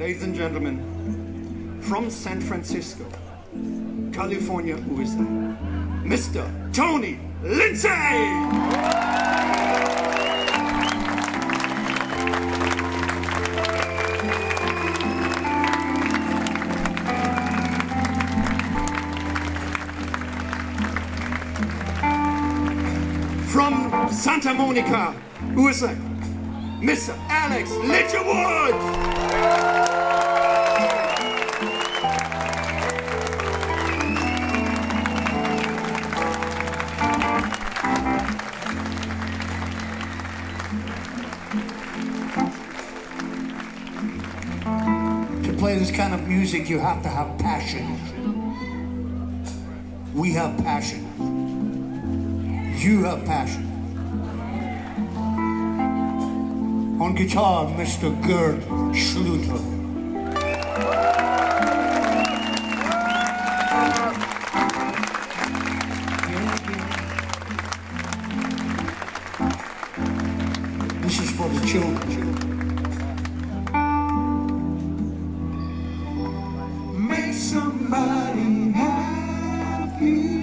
Ladies and gentlemen, from San Francisco, California, who is that? Mr. Tony Lindsay! From Santa Monica, USA. Mr. Alex Ligertwood. play this kind of music, you have to have passion. We have passion. You have passion. On guitar, Mr. Gerd Schlüter. This is for the children. Make somebody happy.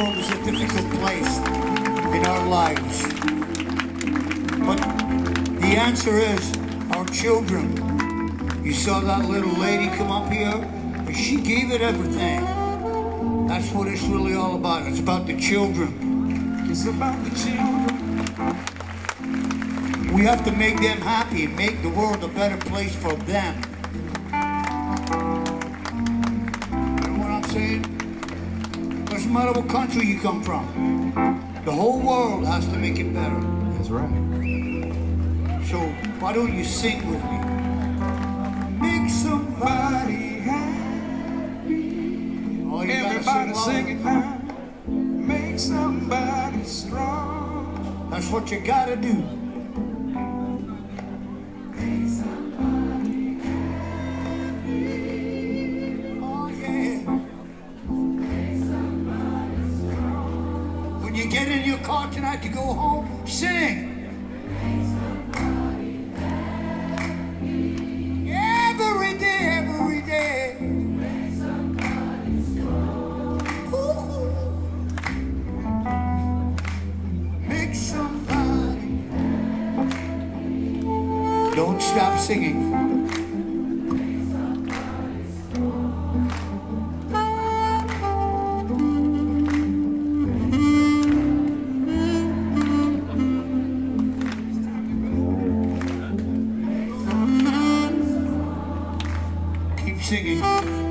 World is a difficult place in our lives. But the answer is our children. You saw that little lady come up here, and she gave it everything. That's what it's really all about. It's about the children. It's about the children. We have to make them happy and make the world a better place for them. You know what I'm saying? Matter what country you come from. The whole world has to make it better. That's right. So why don't you sing with me? Make somebody happy. Oh, you gotta Everybody sing sing it now. Make somebody strong. That's what you gotta do. Get in your car tonight to go home, sing. Every day, every day. Don't stop singing. singing